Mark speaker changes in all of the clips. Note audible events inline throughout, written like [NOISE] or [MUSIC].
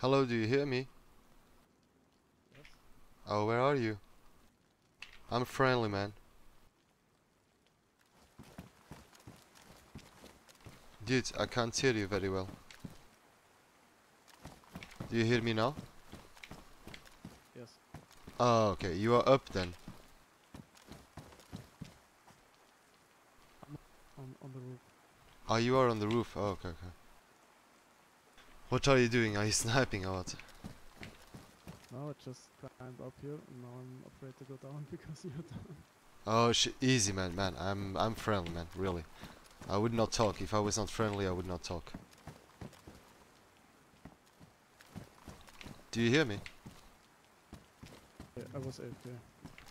Speaker 1: Hello, do you hear me?
Speaker 2: Yes.
Speaker 1: Oh, where are you? I'm friendly, man. Dude, I can't hear you very well. Do you hear me now?
Speaker 2: Yes.
Speaker 1: Oh, okay. You are up then.
Speaker 2: On on the roof.
Speaker 1: Oh, you are on the roof. Oh, okay, okay. What are you doing? Are you sniping or what?
Speaker 2: No, I just climbed up here and now I'm afraid to go down [LAUGHS] because you're down.
Speaker 1: Oh, sh easy, man, man. I'm I'm friendly, man. Really. I would not talk if I was not friendly. I would not talk. Do you hear me?
Speaker 2: Yeah, I was AFK.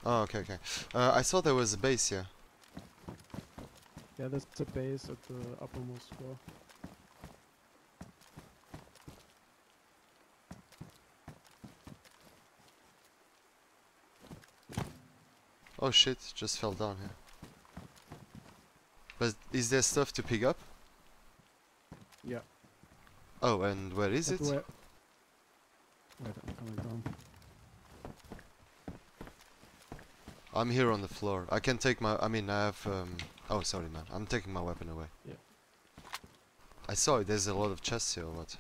Speaker 1: Oh, okay, okay. Uh, I saw there was a base here.
Speaker 2: Yeah, that's the base at the uppermost floor.
Speaker 1: Oh shit! Just fell down here. But is there stuff to pick up?
Speaker 2: Yeah.
Speaker 1: Oh, and where is
Speaker 2: But
Speaker 1: it?
Speaker 2: Where Wait, I'm coming down.
Speaker 1: I'm here on the floor. I can take my. I mean, I have. Um, oh, sorry, man. I'm taking my weapon away.
Speaker 2: Yeah.
Speaker 1: I saw it. There's a lot of chests here. What?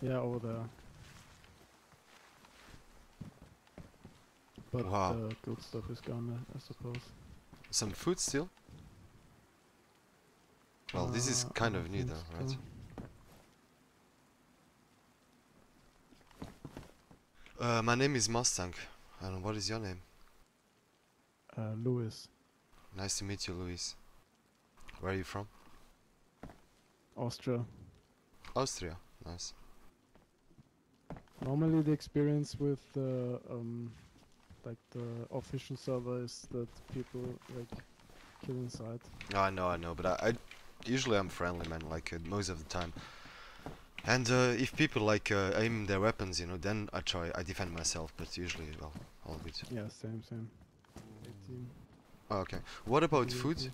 Speaker 2: Yeah, over there. But
Speaker 1: Wow.
Speaker 2: the good stuff is gone, uh, I suppose.
Speaker 1: Some food still? Well, this is
Speaker 2: Uh,
Speaker 1: kind of new, though, right? Uh, my name is Mustang. And what is your name?
Speaker 2: Uh, Louis,
Speaker 1: Nice to meet you, Luis. Where are you from?
Speaker 2: Austria.
Speaker 1: Austria. Nice.
Speaker 2: Normally, the experience with uh, um, like the official server is that people like kill inside.
Speaker 1: No, I know, I know, but I, I usually I'm friendly, man. Like uh, most of the time. And uh, if people like uh, aim their weapons, you know, then I try, I defend myself. But usually, well, all good.
Speaker 2: Yeah, same, same. 18.
Speaker 1: Oh, okay. What about
Speaker 2: Yeah,
Speaker 1: food?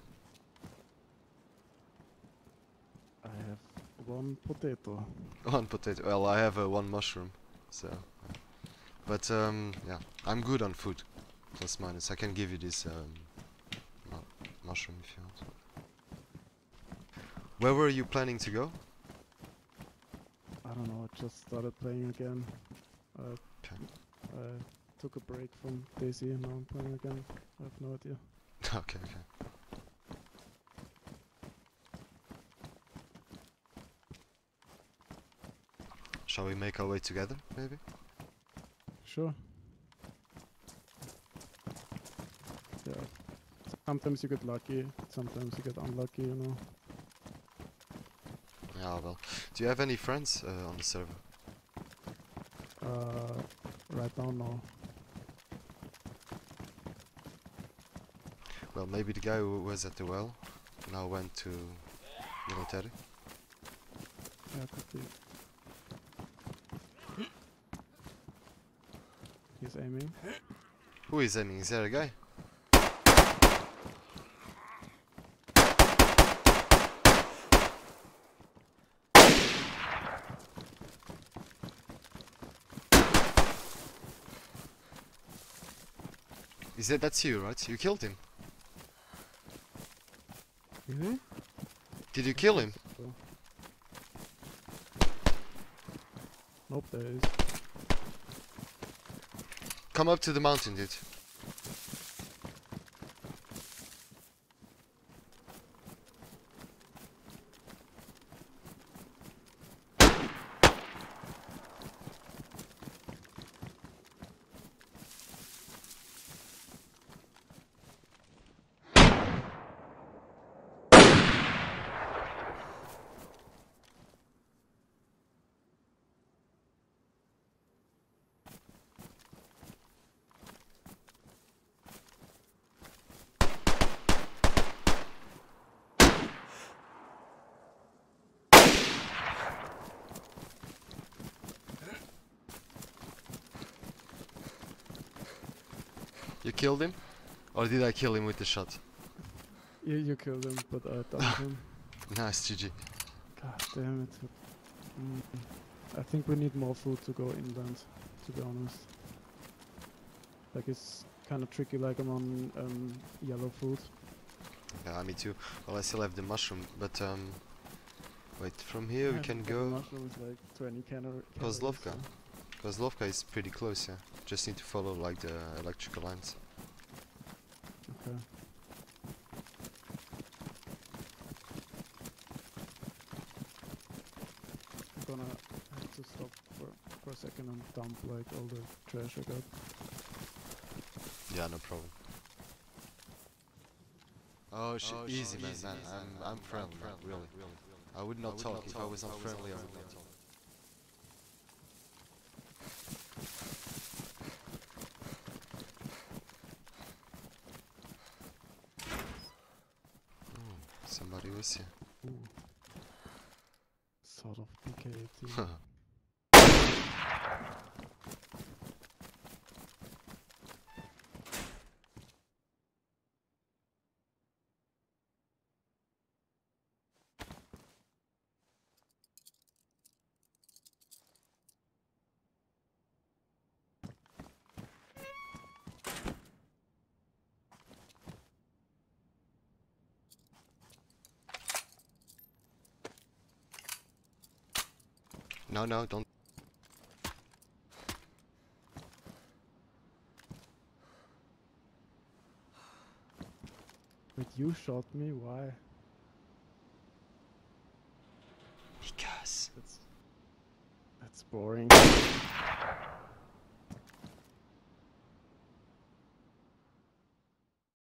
Speaker 2: I have one potato. [LAUGHS]
Speaker 1: One potato. Well, I have uh, one mushroom, so. But um, yeah, I'm good on food. Plus minus. I can give you this um, mu- mushroom if you want. Where were you planning to go?
Speaker 2: I don't know. I just started playing again. I took a break from DayZ and now I'm playing again. I have no idea. [LAUGHS]
Speaker 1: okay, okay. Shall we make our way together, maybe?
Speaker 2: Sure. Yeah. Sometimes you get lucky, sometimes you get unlucky, you know.
Speaker 1: Yeah, well. Do you have any friends uh, on the server?
Speaker 2: Uh, right now, no.
Speaker 1: Well, maybe the guy who was at the well now went to military.
Speaker 2: Yeah, could be. He's aiming.
Speaker 1: Who is aiming? Is there a guy? Is that that's you, right? You killed him.
Speaker 2: Really?
Speaker 1: Did you kill him?
Speaker 2: Nope, there is.
Speaker 1: Come up to the mountain, dude. You killed him? Or did I kill him with the shot?
Speaker 2: You, you killed him, but I downed [LAUGHS] him.
Speaker 1: Nice, GG.
Speaker 2: God damn it. Mm. I think we need more food to go inland, to be honest. Like it's kind of tricky, like I'm on um, yellow food.
Speaker 1: Yeah, me too. Well, I still have the mushroom, but um, wait. From here we can go.
Speaker 2: Mushroom is like 20 calories.
Speaker 1: Kozlovka. Kozlovka is pretty close. Yeah, just need to follow like the electrical lines.
Speaker 2: Okay. I'm gonna have to stop for, for a second and dump like all the trash I got.
Speaker 1: Yeah, no problem. Oh, sh oh, easy, man, man. I'm, I'm friendly, man, really. I would not talk if I was not friendly. I would not talk. Somebody was here.
Speaker 2: Ooh. Sort of PK-18.
Speaker 1: No, no, don't.
Speaker 2: But you shot me, why?
Speaker 1: Because.
Speaker 2: That's that's boring.